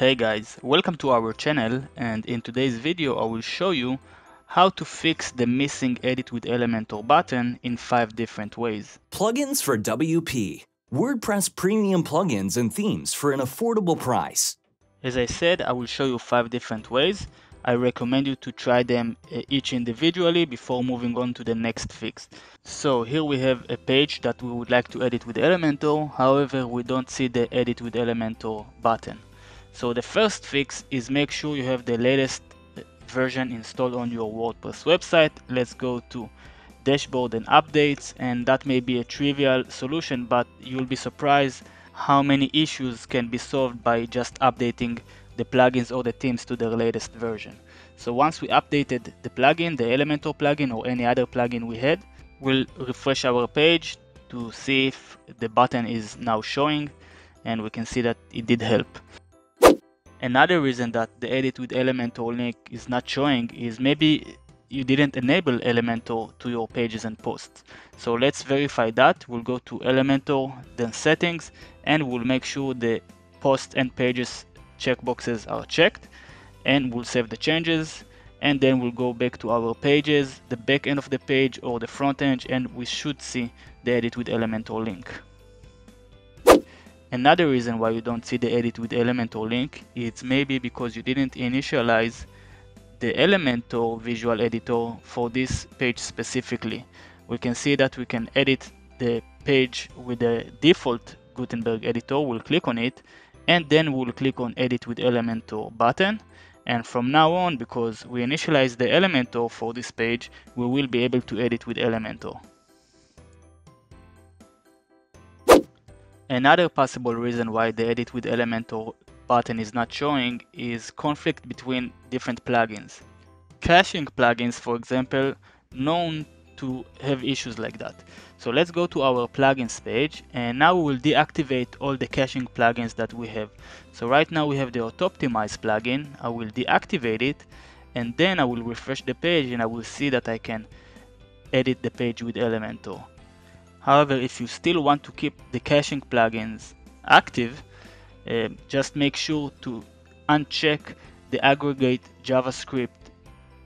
Hey guys, welcome to our channel and in today's video I will show you how to fix the missing edit with Elementor button in 5 different ways. Plugins for WP. WordPress premium plugins and themes for an affordable price. As I said, I will show you 5 different ways. I recommend you to try them uh, each individually before moving on to the next fix. So here we have a page that we would like to edit with Elementor, however we don't see the edit with Elementor button. So the first fix is make sure you have the latest version installed on your WordPress website. Let's go to dashboard and updates and that may be a trivial solution but you'll be surprised how many issues can be solved by just updating the plugins or the themes to their latest version. So once we updated the plugin, the Elementor plugin or any other plugin we had, we'll refresh our page to see if the button is now showing and we can see that it did help. Another reason that the edit with Elementor link is not showing is maybe you didn't enable Elementor to your pages and posts. So let's verify that. We'll go to Elementor, then settings, and we'll make sure the post and pages checkboxes are checked and we'll save the changes and then we'll go back to our pages, the back end of the page or the front end and we should see the edit with Elementor link. Another reason why you don't see the edit with Elementor link is maybe because you didn't initialize the Elementor visual editor for this page specifically. We can see that we can edit the page with the default Gutenberg editor. We'll click on it and then we'll click on edit with Elementor button and from now on because we initialize the Elementor for this page we will be able to edit with Elementor. Another possible reason why the edit with Elementor button is not showing is conflict between different plugins. Caching plugins for example known to have issues like that. So let's go to our plugins page and now we will deactivate all the caching plugins that we have. So right now we have the Autoptimize plugin, I will deactivate it and then I will refresh the page and I will see that I can edit the page with Elementor. However, if you still want to keep the caching plugins active, uh, just make sure to uncheck the aggregate JavaScript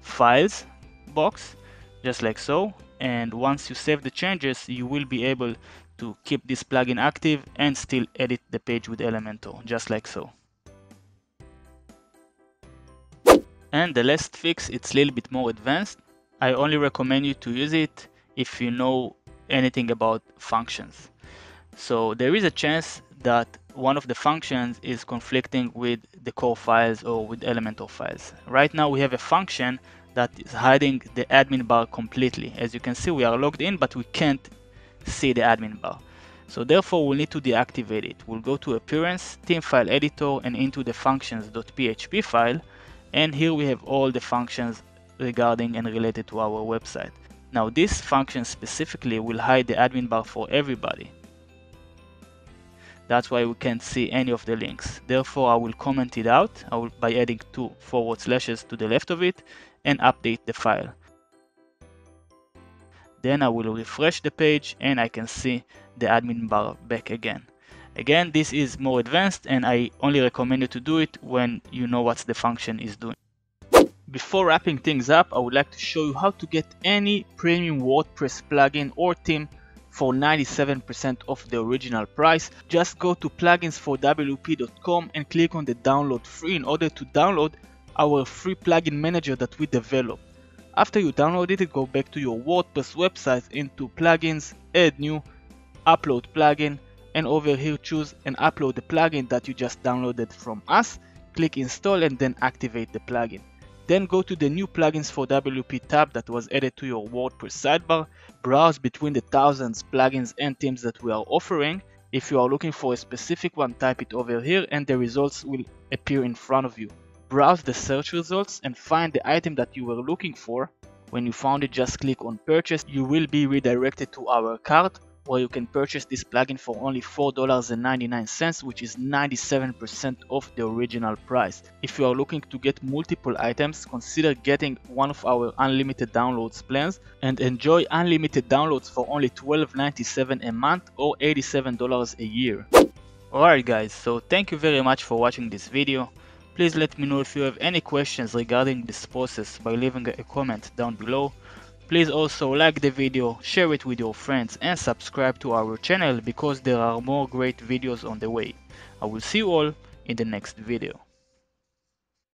files box, just like so, and once you save the changes you will be able to keep this plugin active and still edit the page with Elementor just like so. And the last fix it's a little bit more advanced. I only recommend you to use it if you know anything about functions. So there is a chance that one of the functions is conflicting with the core files or with Elementor files. Right now we have a function that is hiding the admin bar completely. As you can see, we are logged in, but we can't see the admin bar. So therefore, we'll need to deactivate it. We'll go to Appearance, Theme File Editor, and into the functions.php file. And here we have all the functions regarding and related to our website. Now this function specifically will hide the admin bar for everybody. That's why we can't see any of the links. Therefore, I will comment it out will, by adding two forward slashes to the left of it and update the file. Then I will refresh the page and I can see the admin bar back again. Again, this is more advanced and I only recommend you to do it when you know what the function is doing. Before wrapping things up, I would like to show you how to get any premium WordPress plugin or theme for 97% of the original price. Just go to pluginsforwp.com and click on the download free in order to download our free plugin manager that we developed. After you download it, go back to your WordPress website into plugins, add new, upload plugin, and over here choose and upload the plugin that you just downloaded from us. Click install and then activate the plugin. Then go to the new plugins for WP tab that was added to your WordPress sidebar. Browse between the thousands plugins and themes that we are offering. If you are looking for a specific one, type it over here and the results will appear in front of you browse the search results and find the item that you were looking for. When you found it, just click on purchase. You will be redirected to our cart where you can purchase this plugin for only $4.99 which is 97% off the original price. If you are looking to get multiple items, consider getting one of our unlimited downloads plans and enjoy unlimited downloads for only $12.97 a month or $87 a year. Alright guys, so thank you very much for watching this video. Please let me know if you have any questions regarding this process by leaving a comment down below. Please also like the video, share it with your friends and subscribe to our channel because there are more great videos on the way. I will see you all in the next video.